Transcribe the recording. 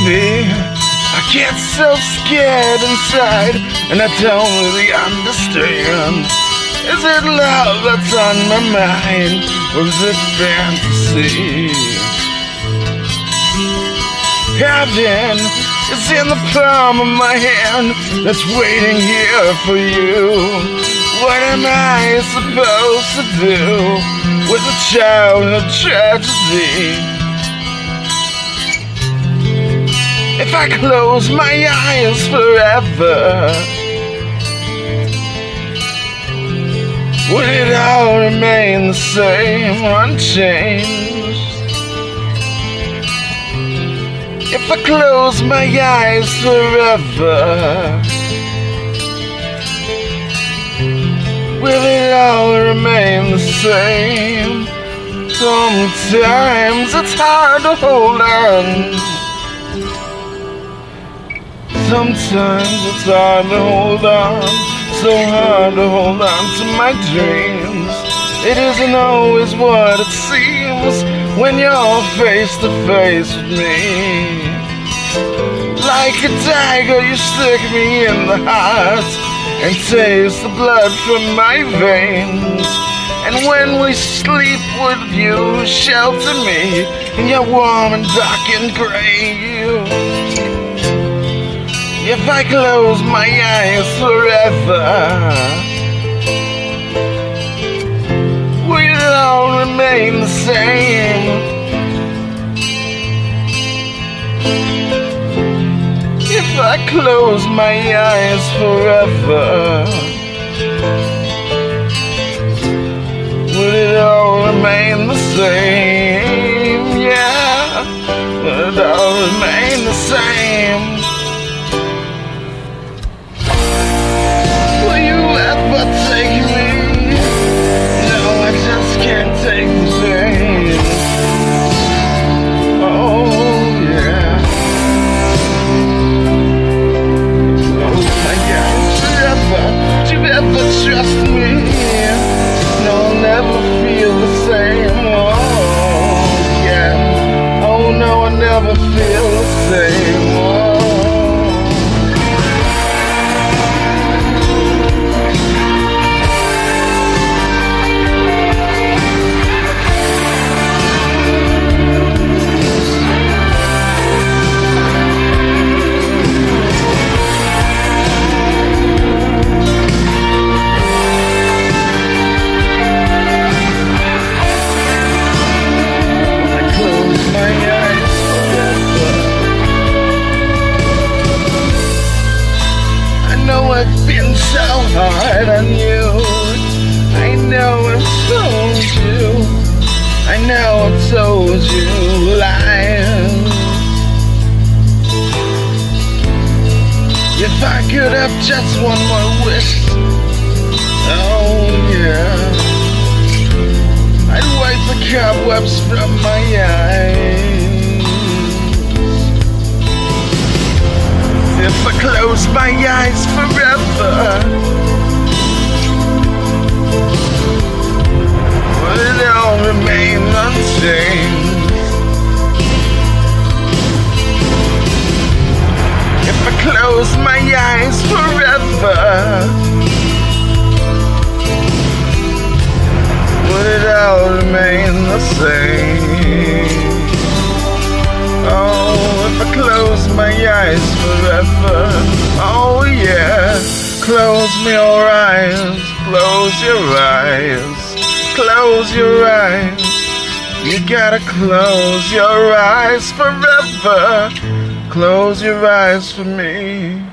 Baby, I get so scared inside, and I don't really understand. Is it love that's on my mind, or is it fantasy? Heaven is in the palm of my hand, that's waiting here for you. What am I supposed to do with a child in a tragedy? if I close my eyes forever? Would it all remain the same, unchanged? If I close my eyes forever, will it all remain the same? Sometimes it's hard to hold on. Sometimes it's hard to hold on, so hard to hold on to my dreams. It isn't always what it seems when you're face to face with me. Like a dagger, you stick me in the heart and taste the blood from my veins. And when we sleep with you, shelter me in your warm and dark and gray. If I close my eyes forever, will it all remain the same? I close my eyes forever, will it all remain the same? I've been so hard on you. I know I told you. I know I told you lies. If I could have just one more wish, If I close my eyes forever. Will it all remain unchanged If I close my eyes forever Will it all remain the same forever. Oh yeah. Close me your eyes. Close your eyes. Close your eyes. You gotta close your eyes forever. Close your eyes for me